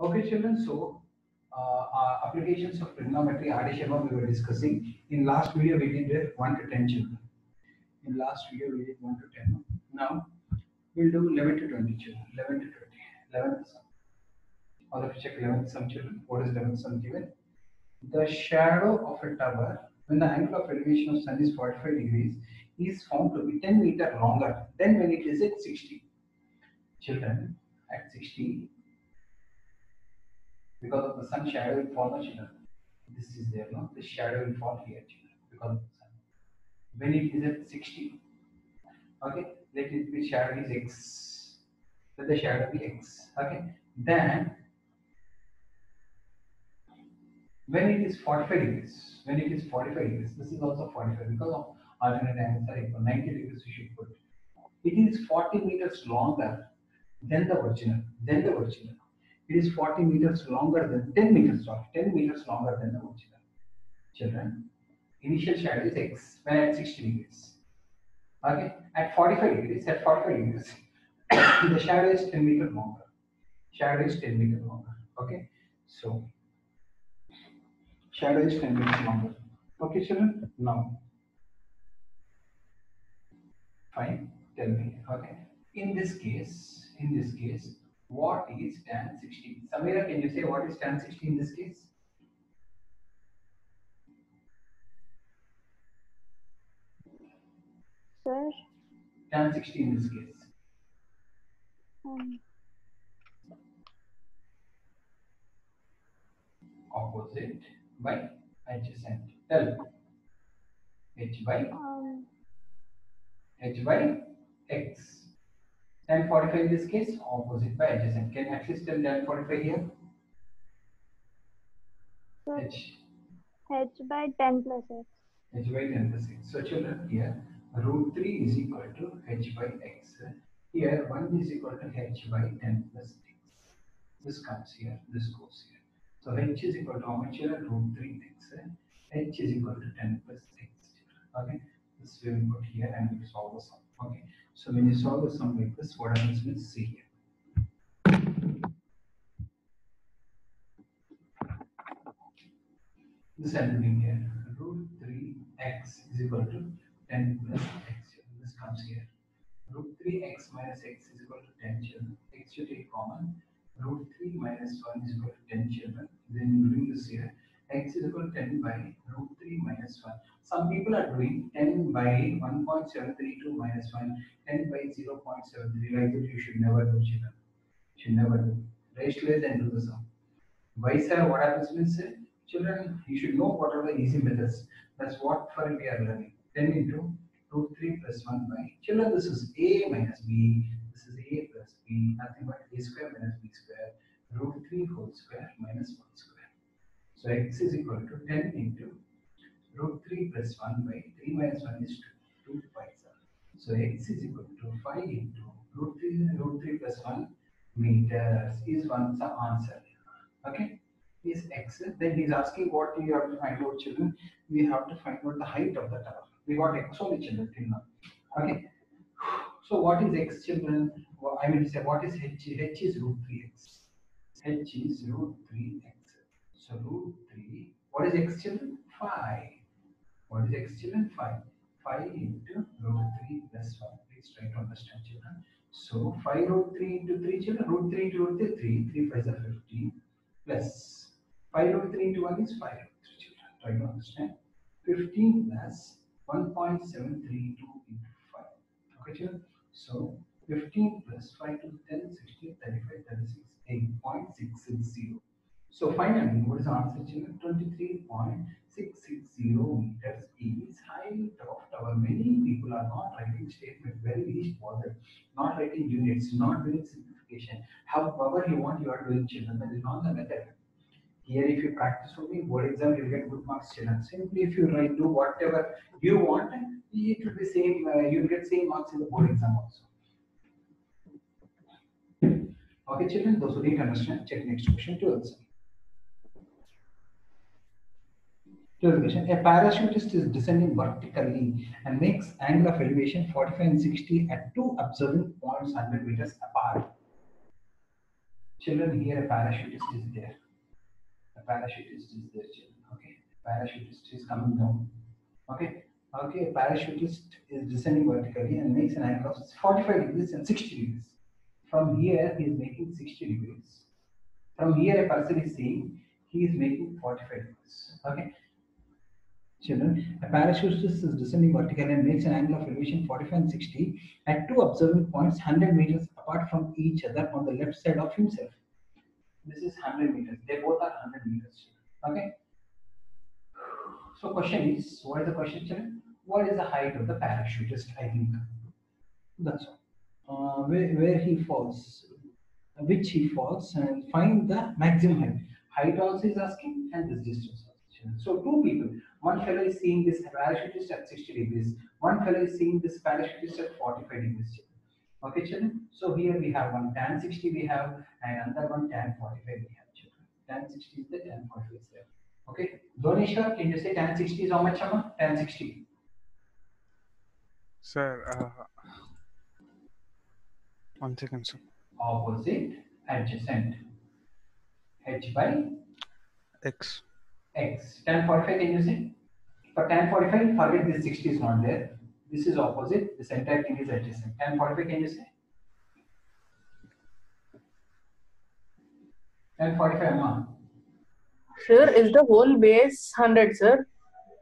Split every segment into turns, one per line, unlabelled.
Okay, children, so uh, applications of trigonometry, RD Sharma we were discussing. In last video, we did uh, 1 to 10 children. In last video, we did 1 to 10. Now, we'll do 11 to 20 children. 11 to 20. 11 sum. All of you check 11 sum children. What is 11 sum given? The shadow of a tower, when the angle of elevation of sun is 45 degrees, is found to be 10 meter longer than when it is at 60. Children, at 60, because of the sun shadow will fall on children. This is there, no? The shadow will fall here, children, because of the sun. When it is at 60, okay, let it be shadow is x. Let the shadow be x. Okay. Then when it is 45 degrees, when it is 45 degrees, this is also 45 because of alternate angles are equal. 90 degrees we should put. It is 40 meters longer than the original, than the original. It is 40 meters longer than 10 meters long, 10 meters longer than the original. Children, initial shadow is x when at 60 degrees. Okay, at 45 degrees, at 45 degrees, the shadow is 10 meter longer. Shadow is 10 meter longer. Okay, so shadow is 10 meters longer. Okay, children, now fine, tell me. Okay, in this case, in this case, what is tan 60? Samira, can you say what is tan 60 in this case?
Sir,
Tan 60 in this case.
um,
Opposite by adjacent. Tell. H by
um,
H by X. Tan 45 in this case, opposite by adjacent. Can you at least tell tan 45 here? H.
h by 10 plus x.
h by 10 plus x. So children, here root 3 is equal to h by x. Here 1 is equal to h by 10 plus x. This comes here, this goes here. So h is equal to how much here? Root 3 x. h is equal to 10 plus x. Okay, this we will put here and we will solve the sum. Okay, so when you solve the sum like this, what happens means see here. This putting here. Root 3x is equal to 10 plus x. This comes here. Root 3x minus x is equal to 10 children. x you take common. Root 3 minus 1 is equal to 10 children. Then you bring this here. X is equal to 10 by root 3 minus 1. Some people are doing 10 by 1.732 minus 1, 10 by 0.73. Like that you should never do children. You should never do. Raise less and do the sum. Why sir? What happens means uh, children, you should know what are the easy methods. That's what for we are learning. 10 into root 3 plus 1 by children, this is a minus b. This is a plus b, nothing but a square minus b square. Root 3 whole square minus 1 square. So x is equal to 10 into root 3 plus 1 by 3 minus 1 is 2. 2 pi So x is equal to 5 into root 3 root 3 plus 1 meters is one some answer. Okay, is x. Then he's asking what you have to find out, children. We have to find out the height of the tower. We got x only children till now. Okay. So what is x, children? I mean to say what is h? h is root 3x. h is root 3x. So root 3. What is x, children? 5. What is x, children? 5. 5 into root 3 plus 1. Please try to understand, children. So 5 root 3 into 3 children, root 3 into root 3, 3, 3 5 are 15 plus 5 root 3 into 1 is 5 root 3 children. Try to understand. 15 plus 1.732 into 5. Okay children. So 15 plus 5 to 10, 16, 35, 36, 8.660. So finally, what is the answer children? 23.660 meters is height of tower. Many people are not writing statement, very least bothered, not writing units, not doing simplification. However you want, you are doing children. That is not the method. Here, if you practice only board exam, you'll get good marks, children. Simply, if you write, do whatever you want, it will be same. Uh, you'll get same marks in the board exam also. Okay, children. Those who didn't understand, check next question to answer. Question. A parachutist is descending vertically and makes angle of elevation 45 and 60 at two observing points 100 meters apart. Children, here a parachutist is there. A parachutist is there, children. Okay, A parachutist is coming down. Okay, okay, a parachutist is descending vertically and makes an angle of 45 degrees and 60 degrees. From here, he is making 60 degrees. From here, a person is saying he is making 45 degrees. Okay. Children, a parachutist is descending vertically and makes an angle of elevation 45 and 60 at two observing points 100 meters apart from each other on the left side of himself. This is 100 meters. They both are 100 meters. Okay. So question is, what is the question, children? What is the height of the parachutist? I think that's all. Uh, where, where he falls, which he falls, and find the maximum height. Height also is asking, and this distance. So two people. One fellow is seeing this parachutist at 60 degrees. One fellow is seeing this parachutist at 45 degrees. Okay, children. So here we have one tan 60 we have, and another one tan 45 we have. Children. Tan 60 is the tan 45 is there. Okay. Doneshwar, can you say tan 60 is how much, Amma? Tan 60.
Sir, uh, one second, sir.
Opposite adjacent. H by
X.
x. Tan 45, can you say? For tan 45, forget this 60 is not there. This is opposite. This entire thing is adjacent. Tan 45, can you say? Tan 45, Amma.
Sir, is the whole base 100, sir?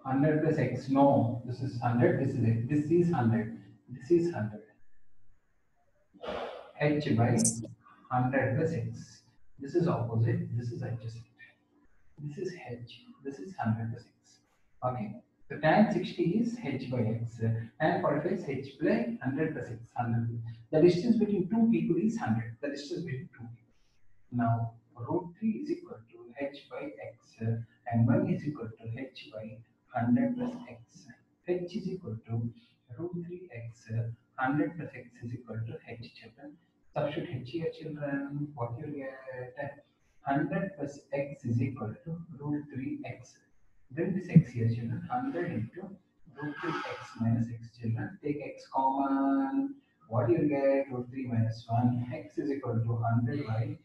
100 plus x. No, this is 100. This is it. This is 100. This is 100. h by 100 plus x. This is opposite. This is adjacent. This is h. This is 100 plus x. Okay. So tan 60 is h by x. Tan 45 is h by 100 plus x. 100. The distance between two people is 100. The distance between two people. Now, root 3 is equal to h by x and 1 is equal to h by 100 plus x. h is equal to root 3x. 100 plus x is equal to h children. Substitute h here children. What you get? 100 plus x is equal to root 3x. Bring this x here children. 100 into root 3x minus x children. Take x common. What do you get? Root 3 minus 1. x is equal to 100 by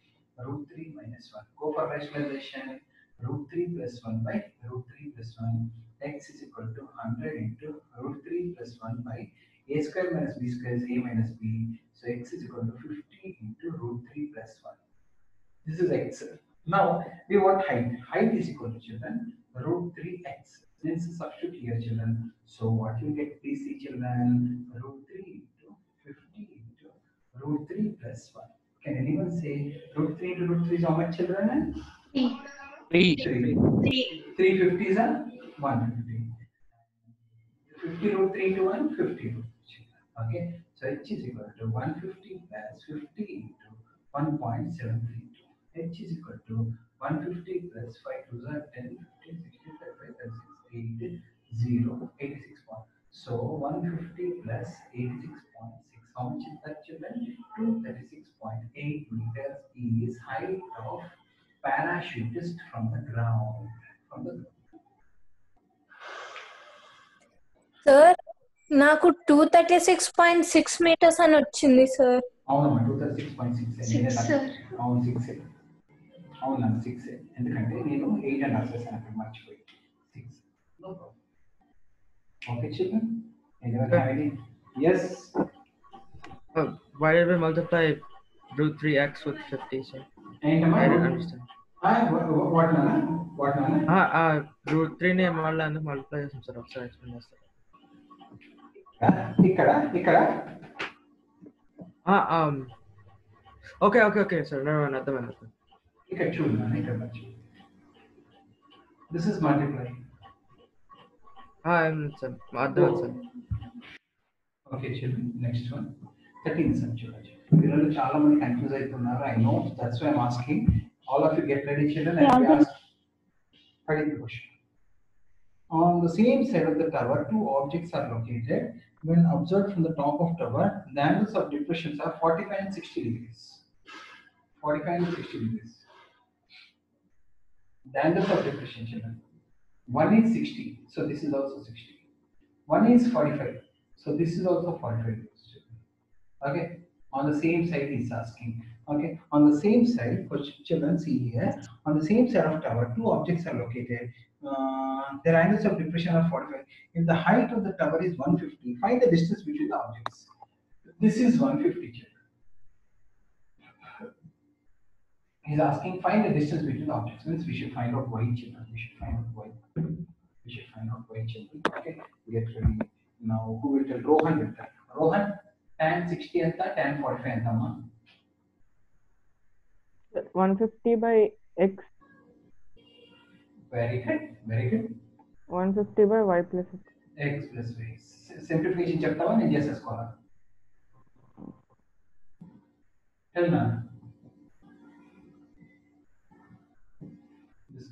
root 3 minus 1. Go for rationalization. Root 3 plus 1 by root 3 plus 1. x is equal to 100 into root 3 plus 1 by a square minus b square is a minus b. So x is equal to 50 into root 3 plus 1. This is x. Now we want height. Height is equal to children root 3x. Since substitute here children. So what you get please see children root 3 into 50 into root 3 plus 1. Can anyone say root 3 into root 3 is how much children?
Three.
3. Three. 350 is a 150. 50 root 3 into 1, 50 root 3. Okay, so h is equal to 150 plus 50 into 1.732 h is equal to 150 plus 5 to the 10, 15, 65, 5, 36, 8, 0, 86 point. So 150 plus 86.6. How much is that children? 236.8 meters is height of parachutist from the ground. From the
sir నాకు two thirty six point six metres అని వచ్చింది sir
అవునమ్మా two thirty six point six
Six, sir.
అవును six అవునమ్మా six ఎందుకంటే నేను eight and రాసేసాను అక్కడ మర్చిపోయి సిక్స్ ఓకే చిల్డ్రన్ ఎవరి ID yes
Uh, why did we multiply root 3x with 50, sir?
ఏంటమ్మా?
I don't understand.
వాట్ నాన్న వాట్ నాన్న
Ah, uh, root 3 ని మళ్ళీ ఎందుకు multiply చేసాం సార్ ఒకసారి ఎక్స్ప్లెయిన్ చేస్తారు?
ఇక్కడ ఇక్కడ?
Ah, um, okay, okay, okay, sir. No, no, అర్థమైంది. అర్థమైంది.
ఇక్కడ చూడు నాన్న ఇక్కడ మర్చి this is multiply
Ah, I'm sir. అర్థమైంది sir
okay children next one thirteen sir చూడొచ్చు పిల్లలు చాలా మంది కన్ఫ్యూజ్ అవుతున్నారు I know that's why I'm asking all of you get ready children
Yeah,
and
okay.
Ask thirteen question On the same side of the tower, two objects are located. When observed from the top of tower, the angles of depressions are 45 and 60 degrees. 45 and 60 degrees. The angles of depression, children. One is 60, so this is also 60. One is 45, so this is also 45 children. Okay, on the same side, he's asking Okay, on the same side, for children, see here, on the same side of tower, two objects are located. Uh, their angles of depression are 45. If the height of the tower is 150, find the distance between the objects. This is 150 children. He's asking find the distance between the objects. Means we should find out why children. We should find out why We should find out why children. Okay, get ready. Now who will tell Rohan will tell. Rohan, tan 60 and the tan 45 and
150 by x.
Very good. Very good.
150 by y plus x.
X plus y. Simplification chapter 1 in GSS column. Tell me.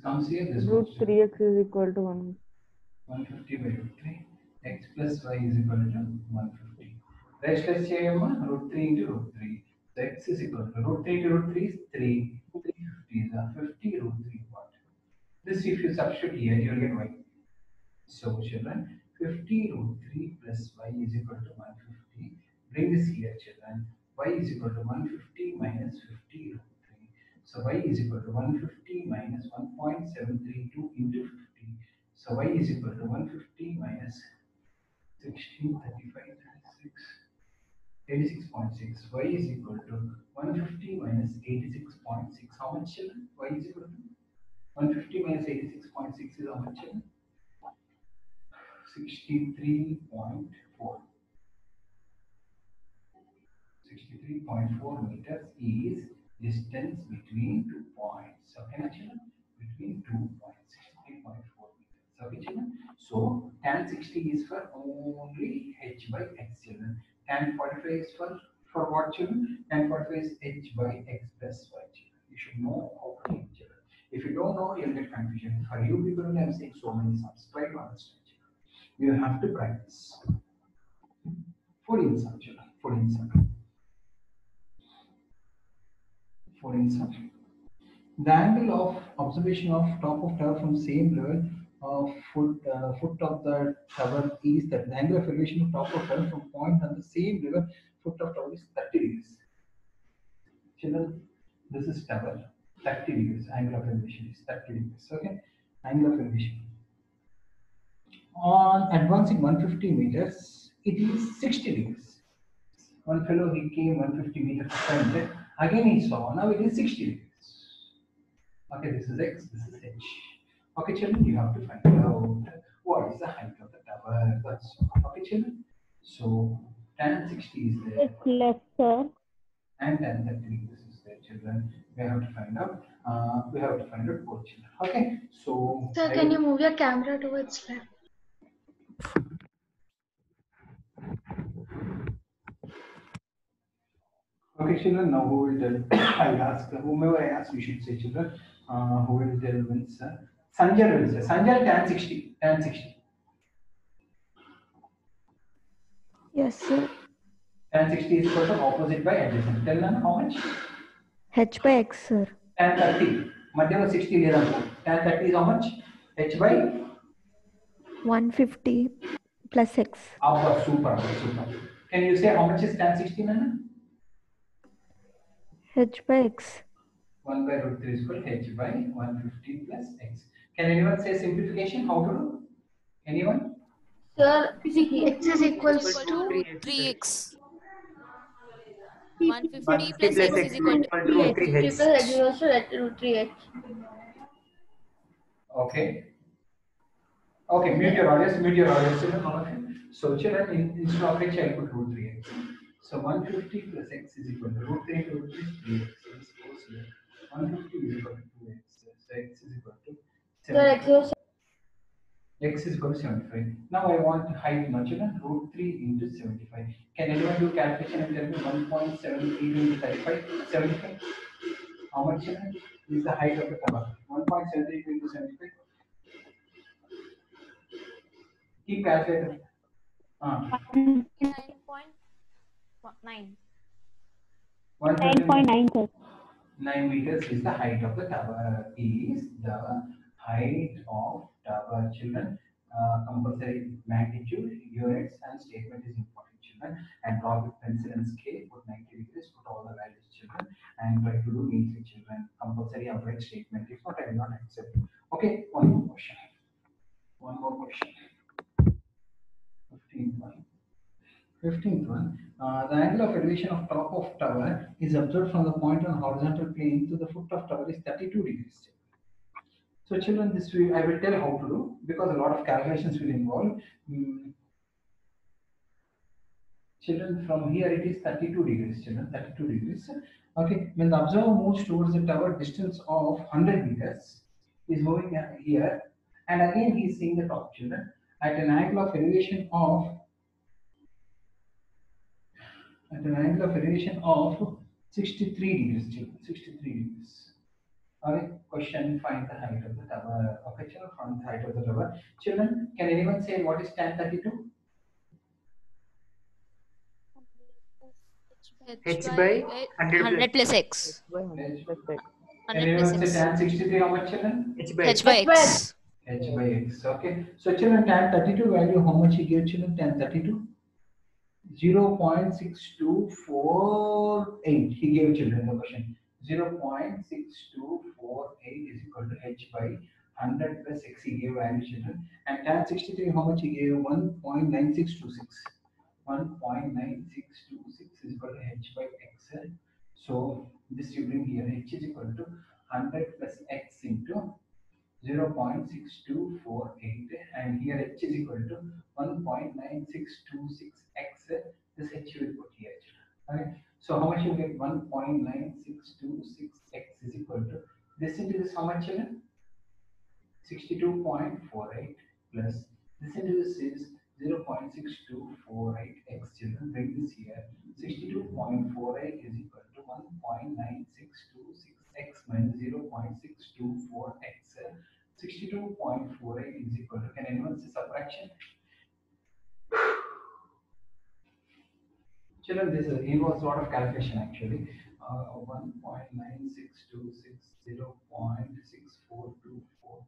Comes here, this
Root 3x is equal to 1.
150 by root 3. X plus y is equal to 150. Rest let's say root 3 into root 3. So x is equal to root 3 into root 3 is 3. 350 is a 50 root 3 what? This if you substitute here, you'll get y. So children, 50 root 3 plus y is equal to 150. Bring this here children. y is equal to 150 minus 50 root 3. So y is equal to 150 minus 1.732 into 50. So y is equal to 150 minus 16, 35, 36, 86.6. y is equal to 150 minus 86.6. How much y is equal to 150 minus 86.6 is how much children? 63.4. 63.4 meters is distance between two points. Okay, na children? Between two points, 63.4 meters. Okay, children? So tan 60 is for only h by x children. Tan 45 is for for what children? Tan 45 is h by x plus y children. You should know how to children. If you don't know, you'll get confusion. For you people, I'm saying so many sums. Try to understand. You have to practice. 14 sum children. 14 sum. 14 sum. The angle of observation of top of tower from same level of foot uh, foot of the tower is that the angle of elevation of top of tower from point on the same level foot of tower is 30 degrees. Children, this is tower 30 degrees. Angle of elevation is 30 degrees. Okay, angle of elevation. On advancing 150 meters, it is 60 degrees. One fellow he came 150 meters again he saw, now it is 60 degrees. Okay, this is x, this is h. Okay, children, you have to find out what is the height of the tower. That's. Okay, children. So tan 60 is there
It's less, sir.
and tan 30 this is there, children. We have to find out. Uh, we have to find out both children. Okay, so
Sir,
I
can you move your camera towards left?
Okay, children, now who will tell? I'll ask whomever I ask, we should say, children, uh, who will tell wins? Uh, Sanjay will say. Sanjay, tan 60. Tan 60.
Yes, sir.
Tan 60 is equal to opposite by adjacent. Tell them how much?
H by X, sir.
Tan 30. Madhyama 60 here. Tan 30 is how much? H by?
150 plus X.
Oh, super, super. Can you say how much is tan 60, Nana?
H by X.
1 by root 3 is equal to h by 150 plus x. Can anyone say simplification? How to do? Anyone?
Sir, x is equals to
3x. 150
150
plus
plus
x is equal to
equal to root 3
3x.
h.
Triple h is also at root 3h.
Okay. Okay, mute your audience, mute your audience, children, all of you. So, children, in, instead of h, I'll put root 3x. So, 150 plus x is equal to root 3 into root 3 3x. So, this goes here. 150 is equal to 2x. So, x is equal to 75. x is equal to 75. Now, I want height, now, children, root 3 into 75. Can anyone do calculation and tell me 1.73 into 35? 75? How much is the height of the tower? 1.73 into 75? Keep calculating. Uh,
9.9.
9. 9.9
9 meters is the height of the tower. Is the height of tower. Children, uh, compulsory magnitude, units, and statement is important. Children, and draw with pencil and scale. Put 90 degrees. Put all the values, children, and try to do means children. Compulsory upright statement. If not, I will not accept. Okay, one more question. One more question. 15 point. 15th one, uh, the angle of elevation of top of tower is observed from the point on horizontal plane to the foot of tower is 32 degrees. So children, this way I will tell how to do because a lot of calculations will involve. Mm. Children, from here it is 32 degrees, children, 32 degrees. Okay, when the observer moves towards the tower distance of 100 meters, is moving here and again he is seeing the top children at an angle of elevation of at an angle of elevation of 63 degrees, children, 63 degrees. Okay, question, find the height of the tower. Okay, children, find the height of the tower. Children, can anyone say what is tan 32?
H
by
hundred
100
plus x.
100 plus x.
Can
Hundred plus
anyone say
x.
tan 63 how much children?
H by
H by x.
H by x. Okay, so children, tan 32 value, how much he gave children? Tan 32? 0.6248 he gave children the question. 0.6248 is equal to h by 100 plus x he gave value children. And tan 63 how much he gave? 1.9626 1.9626 is equal to h by x. So this you bring here h is equal to 100 plus x into 0.6248 and here h is equal to 1.9626x this h you will put here. Okay. So how much you get? 1.9626x is equal to this into this how much children 62.48 plus this into this is 0.6248x children bring this here. 62.48 is equal to 1.9626x minus 0.624x 62.48 is equal to, can anyone see subtraction? Children, this is, involves a lot of calculation actually. Uh, 1.9626, 0.6424,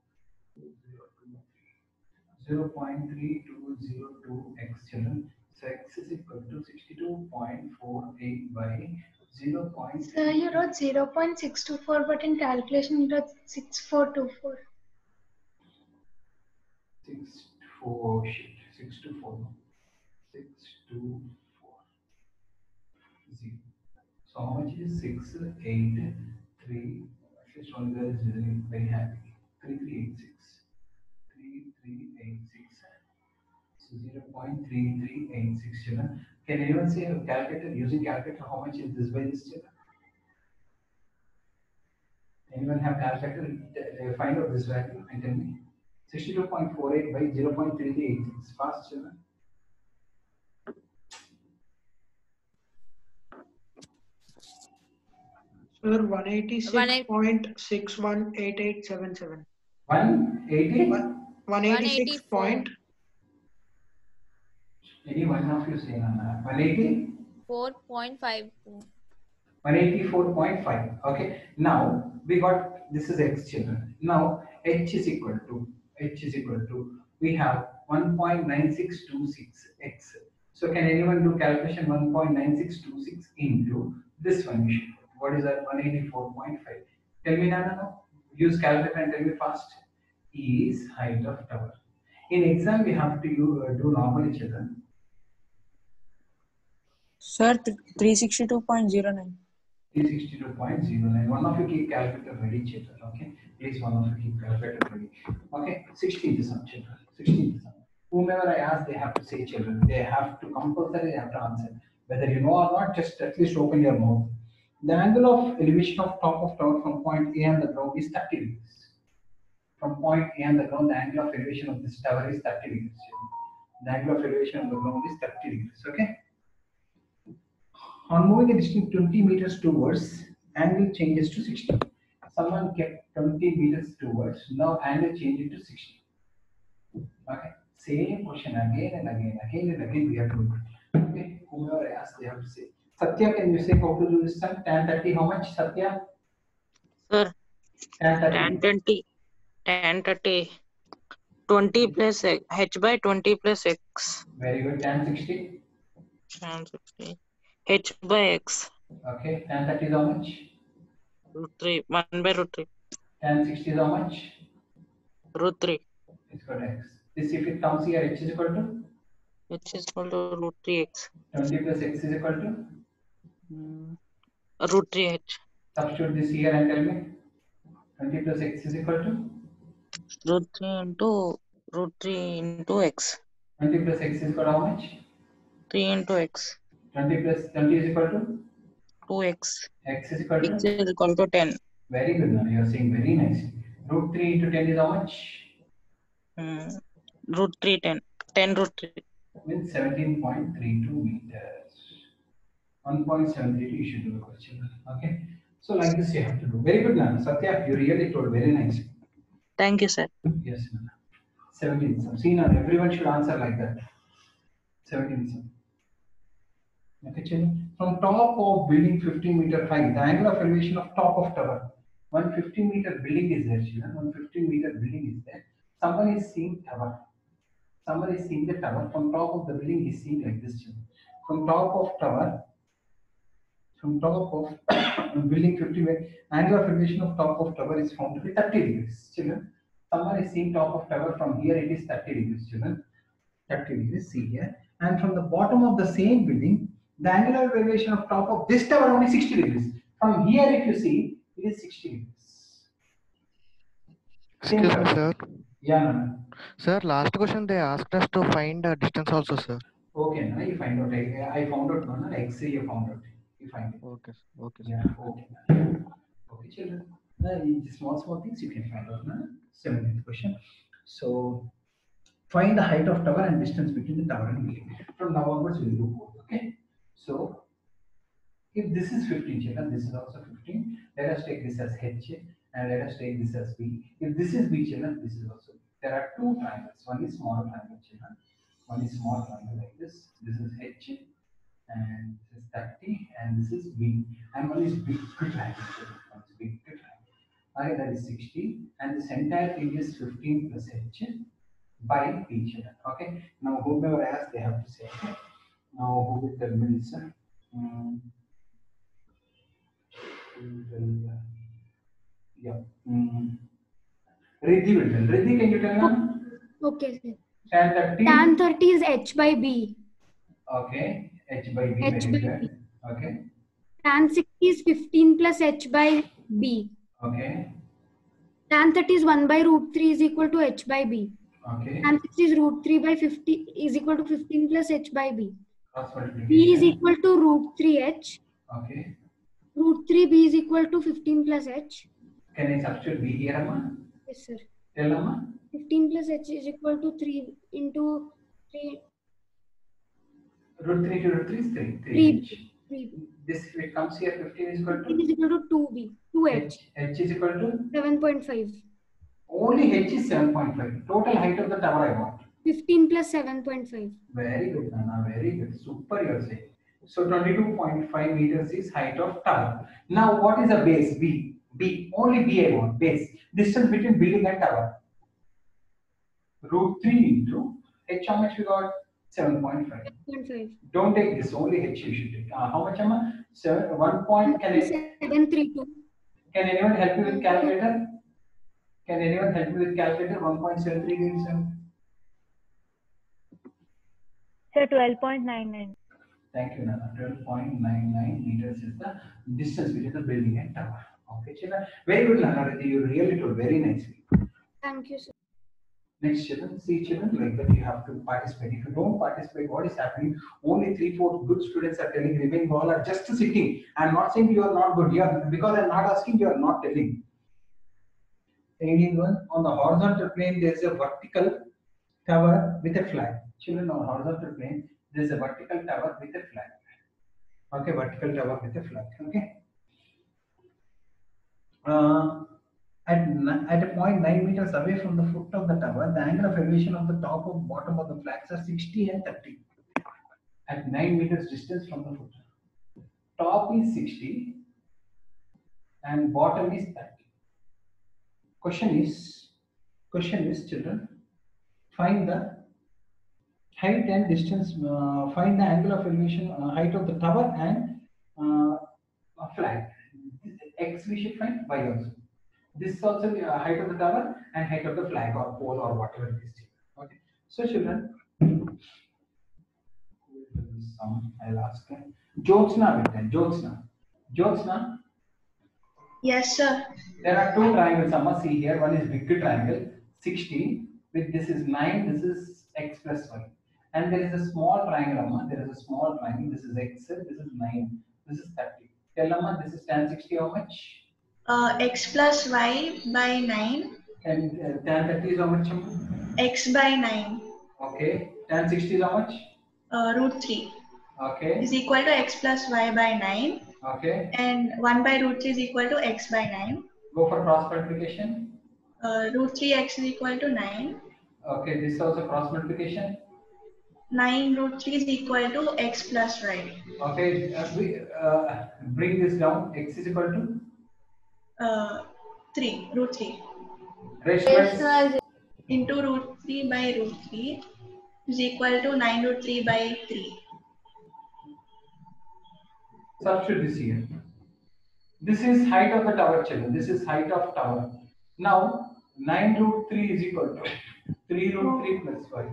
0.3202x children. So x is equal to 62.48 by 0.
Point Sir, you wrote 0 0.624, but in calculation you wrote 6424.
64, shit, 624. 624. Zero. So how much is six eight three? 8, 3? At least one girl is very happy. 3386. 3386. So 0 0.3386. Can anyone say a calculator, using calculator, how much is this by this table? Anyone have calculator? Find out this value and tell me. 62.48 by 0 0.38. It's fast, children.
Sir, 186.618877.
180?
186.618877.
Any one of you say Nana. 180?
Four point five two.
184.5. Okay. Now we got this is x children. Now h is equal to h is equal to we have 1.9626 x. So can anyone do calculation 1.9626 into this one? you should put. What is that? 184.5. Tell me Nana now. Use calculator and tell me fast. Is height of tower. In exam we have to you, uh, do normally children.
Sir, three sixty-two point zero nine.
362.09. One of you keep calculator ready, children. Okay, please one of you keep calculator ready. Okay, 16th sum, children. 16th sum. Whomever I ask, they have to say, children. They have to compulsory. Have to answer. Whether you know or not, just at least open your mouth. The angle of elevation of top of tower from point A and the ground is 30 degrees. From point A and the ground, the angle of elevation of this tower is 30 degrees. The angle of elevation of the ground is 30 degrees. Okay. On moving a distance 20 meters towards, angle changes to 60. Someone kept 20 meters towards, now angle changes to 60. Okay, same question again and again, again and again we have to do. Okay, whoever I ask, they have to say. Satya, can you say how to do this sum? Tan 30, how much? Satya?
Sir,
Tan 30.
tan twenty, tan thirty, twenty plus h by twenty plus x.
Very good. Tan 60.
tan 60. H by X.
Okay, tan 30 is how much?
Root 3. 1 by root 3.
Tan 60 is how much?
Root 3.
It's got x. This if it comes here, h is equal to
H is equal to root 3x.
20 plus x is equal to
Mm, Root 3h.
substitute this here and tell me 20 plus x is equal to
Root 3 into root 3 into x.
20 plus x is equal to how much?
3 into x.
20 plus 20 is equal to
2x.
x is equal to
X is equal to 10.
very good now. You are saying very nice. Root 3 into 10 is how much?
Mm, root 3 10. 10 root 3.
Means 17.32 meters. 1.732 you should do the question. Okay. So like this you have to do. Very good, Nana. Satya, you really told very nice.
Thank you, sir.
Yes, Nana. 17 sum. See now, everyone should answer like that. 17 sum. From top of building 15 meter high, the angle of elevation of top of tower. One 15 meter building is there, children. One 15 meter building is there. Someone is seeing tower. Someone is seeing the tower. From top of the building, is seeing like this, children. From top of tower, from top of building 50 meter, angle of elevation of top of tower is found to be 30 degrees, children. Someone is seeing top of tower from here, it is 30 degrees, children. 30 degrees, see here. And from the bottom of the same building, the angular elevation of top of this tower only 60 degrees. From here, if you see, it is 60 degrees.
Excuse me, sir.
Yeah, no, no.
Sir, last question they asked us to find the distance also, sir.
Okay, now you find out. I, I found out, no, no, X-ray you found out. You find it.
Okay, sir. Okay,
Yeah, okay. Okay, children. The small, small things you can find out. No? Seventeenth question. So, find the height of tower and distance between the tower and building. From now onwards, we'll do both. So, if this is 15, children, this is also 15. Let us take this as H and let us take this as B. If this is B, children, this is also B. There are two triangles. One is small triangle. One is small triangle like this. This is H and this is 30 and this is B and one is big triangle. is big triangle. Okay, that is 60 and this entire thing is 15 plus H by P children. Okay, now whomever asks they have to say. Now who will tell me this? who will tell, yeah. Mm, Riddhi will tell. Riddhi, can you tell now?
Okay.
Tan 30.
Tan 30 is H by B.
Okay, H by B.
H by
good. Okay,
Tan 60 is 15 plus H by B.
okay,
Tan 30 is 1 by root 3 is equal to H by B.
okay.
Tan 60 is root 3 by 50 is equal to 15 plus H by B. B is equal to root 3H.
Okay.
Root 3B is equal to 15 plus H.
Can I substitute B here, Amma?
Yes, sir.
Tell Amma.
15 plus H is equal to 3 into 3.
Root 3 to root 3 is 3. 3.
3.
H.
3.
This, if it comes here, 15 is equal
15
to
is equal to 2B. 2H.
H. H is equal to
7.5.
only H is 7.5. Total height of the tower I want.
15 plus 7.5.
Very good, Nana. Very good. Super, you're saying. So 22.5 meters is height of tower. Now, what is a base? B. B. Only B I want. Base. Distance between building and tower. Root 3 into H. How much we got? 7.5.
7.5.
Don't take this. Only H you should take. Uh, how much, Amma? Seven. One point. Can, I,
732.
can anyone help me with calculator? Can anyone help me with calculator? 1.73 gives seven.
Sir, 12.99.
Thank you, Nana. 12.99 meters is the distance between the building and tower. Okay, children. Very good, Nana. You really told very nicely.
Thank you, sir.
Next, children. See, children, like that you have to participate. If you don't participate, what is happening? Only three, four good students are telling. Remaining all are just sitting. I'm not saying you are not good. You are because I'm not asking. You are not telling. Reading one on the horizontal plane. There is a vertical tower with a flag. Children, on horizontal plane, there is a vertical tower with a flag. Okay, vertical tower with a flag. Okay. Uh, at, at a point 9 meters away from the foot of the tower, the angle of elevation of the top of bottom of the flags are 60 and 30. At 9 meters distance from the foot. Top is 60 and bottom is 30. Question is, question is children, find the height and distance. Uh, find the angle of elevation, uh, height of the tower and uh, a flag. X we should find Y also. This is also the uh, height of the tower and height of the flag or pole or whatever it is. Okay. So children, some I'll ask. Jyotsna. Jyotsna. Jyotsna.
Yes, sir.
There are two triangles. Amma see here. One is big triangle, 60. With this is 9. This is x plus y. And there is a small triangle. Amma. There is a small triangle. This is x. This is 9. This is 30. Tell Amma. This is tan 60. How much?
Uh, x plus y by 9.
And uh, tan 30 is how much? Amma?
x by 9.
Okay. Tan 60 is how much?
Uh, root 3
Okay.
is equal to x plus y by 9.
Okay.
And 1 by root 3 is equal to x by 9.
Go for cross multiplication.
Uh, root 3x is equal to 9.
Okay. This is also cross multiplication.
9 root 3 is equal to x plus y.
Okay. Uh, we, uh, bring this down. X is equal to
Uh, 3, root 3.
raised by
Into root 3 by root 3 is equal to 9 root 3 by 3.
substitute this here. This is height of the tower children. This is height of tower. Now 9 root 3 is equal to 3 root 3 plus 5.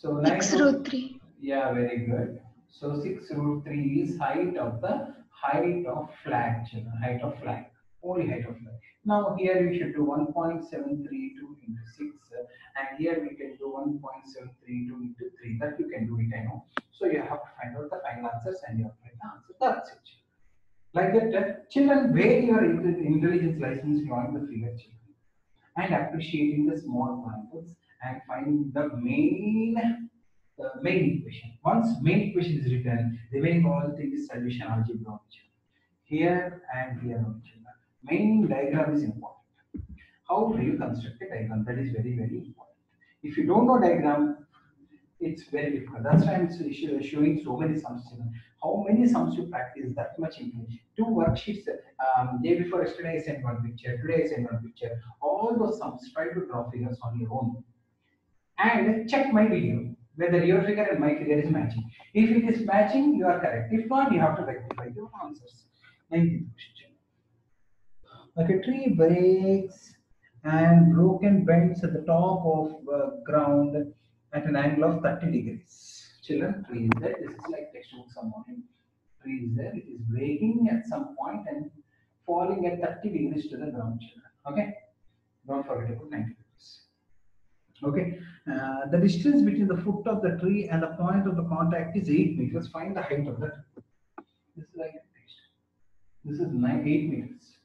So 9
6 root 3.
Yeah, very good. So 6 root 3 is height of the height of flag children. Height of flag. Only height of flag. Now here we should do 1.732 into 6 uh, and here we can do 1.732 into 3. That you can do it, I know. So you have to find out the final answers and you have to find the answer. That's it. Like that, uh, children, where your inte- intelligence license drawing the figure children and appreciating the small triangles and find the main uh, main equation. Once main equation is written, remaining all things is solution algebra. children. Here and here children. Main diagram is important. How do you construct a diagram? That is very, very important. If you don't know diagram, it's very difficult. That's why I'm showing so many sums. How many sums you practice that much important. Two worksheets. Um, day before yesterday I sent one picture. Today I sent one picture. All those sums try to draw figures on your own. And check my video whether your figure and my figure is matching. If it is matching, you are correct. If not, you have to rectify your answers. 19th question. Okay, tree breaks and broken bends at the top of uh, ground at an angle of 30 degrees. Children, tree is there. This is like textbook someone. Tree is there. It is breaking at some point and falling at 30 degrees to the ground. Children. Okay. Don't forget about 90 degrees. Okay. Uh, the distance between the foot of the tree and the point of the contact is 8 meters. Find the height of that. This is like text. This is 9, 8 meters.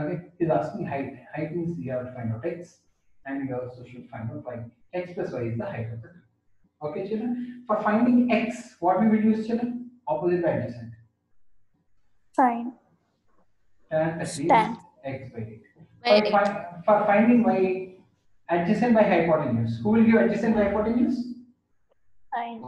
Okay, he's asking height. Height means you have to find out x, and you also should find out y. x plus y is the height of the tree. Okay, children. For finding x, what we will use, children? Opposite by adjacent.
Fine.
Tan at least
Tan.
x by 8.
By
For, fi- for finding y, adjacent by hypotenuse. Who will give adjacent by hypotenuse?
Fine.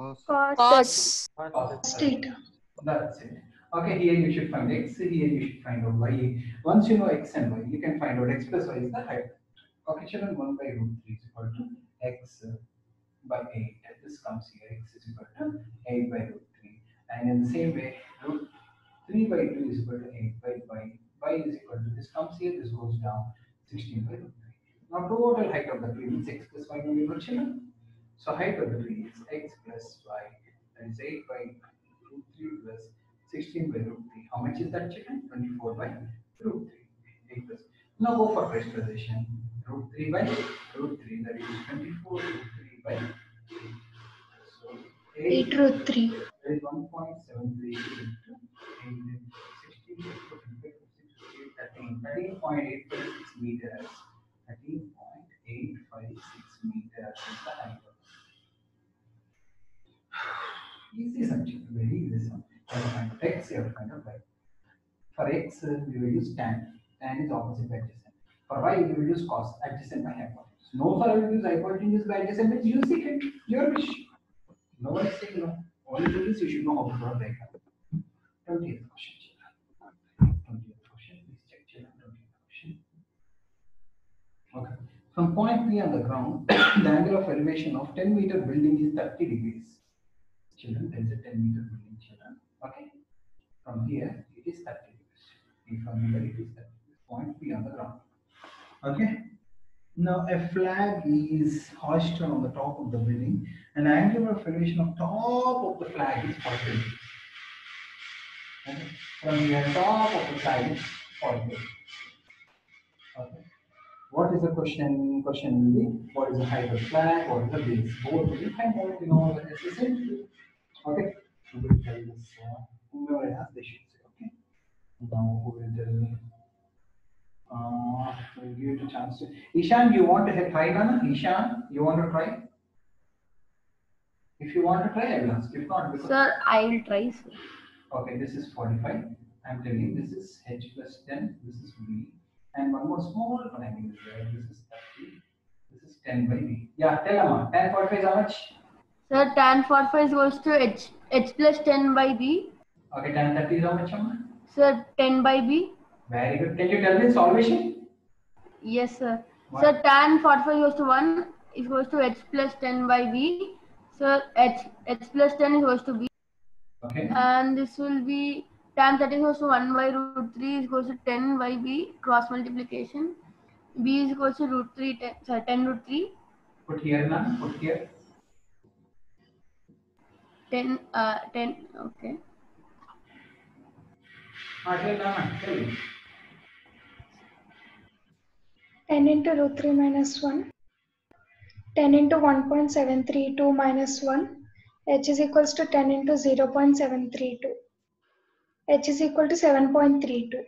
Cos.
Cos
theta.
That's it. Okay, here you should find x, here you should find out y. Once you know x and y, you can find out x plus y is the height. Okay, children, 1 by root 3 is equal to x by 8. This comes here, x is equal to 8 by root 3. And in the same way, root 3 by 2 is equal to 8 by y. y is equal to this comes here, this goes down 16 by root 3. Now, total height of the tree is x plus y for. So, height of the tree is x plus y. That is 8 by root 3 plus 16 by root 3. How much is that children? 24 by root 3. 8 plus. Now go for crystallization. Root 3 by root 3. That is 24 root 3 by 3. So
8 root 3.
That is 1.73 into 8. 16 13, 13.856 meters. 13.856 meters is the height easy subject, very easy sum. You x, you have to find out y. For x, uh, we will use tan, tan is opposite by adjacent. For y, we will use cos, adjacent by hypotenuse. No, sir, I will use hypotenuse by adjacent, but use it, your wish. No one is saying no. Only thing is you should know how to draw diagram. Twentieth question, children. Twentieth question, please check children, twentieth question. Okay. From point P on the ground, the angle of elevation of 10 meter building is 30 degrees. Children, there is a 10 meter building, children. Okay. From here, it is 30 degrees. From here, it is 30 degrees. Point P on the ground. Okay. Now, a flag is hoisted on the top of the building, and angular of elevation of top of the flag is 40 degrees. Okay. From here, top of the flag is 40 degrees. What is the question? Question will be what is the height of the flag? What is the base? Both will find out in all the necessary. Okay. Who will tell this? Uh, whoever has, they should say. Okay. Now who will tell me? Uh, we'll give you a chance to. Ishan, you want to have try, Nana? Ishan, you want to try? If you want to try, I will ask. If not, because.
Sir, I will try. Sir.
Okay, this is 45. I'm telling this is h plus 10. This is v. And one more small one I mean is there. This is 30. This is 10 by v. Yeah, tell Amma. Tan 45 is how much?
Sir, tan 45 goes to h, h plus 10 by b.
Okay, tan 30 is how much, Amma?
Sir, 10 by b.
Very good. Can you tell me solvation?
Yes, sir.
What?
Sir, tan 45 goes to 1 is goes to h plus 10 by b. Sir, h, h plus 10 is goes to b.
Okay.
And this will be tan 30 goes to 1 by root 3 is goes to 10 by b cross multiplication. b is equals to root 3, 10, sorry, 10 root 3.
Put here, Nana. Put here.
10, uh, 10, okay.
Tell Nana.
10 into root 3 minus 1. 10 into 1.732 minus 1. h is equals to 10 into 0.732. h is equal to 7.32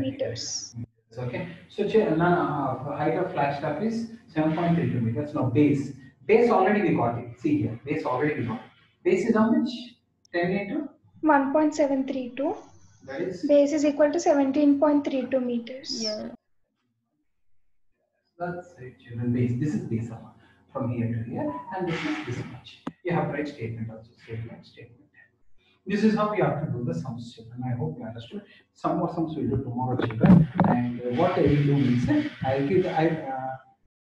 meters.
It's okay. So, ch- Nana, uh, height of flag staff is 7.32 meters. Now, base. Base already we got it. See here. Base already we got. it. Base is how much? 10 into?
1.732.
That is?
Base is equal to 17.32 meters.
Yeah.
That's it, children. Base. This is base amount from here to here, and this is this much. You have right statement also. Statement, statement. This is how we have to do the sums, children. I hope you understood. Some more sums we'll do tomorrow, children. And uh, what I will do is, uh, I'll give. I uh,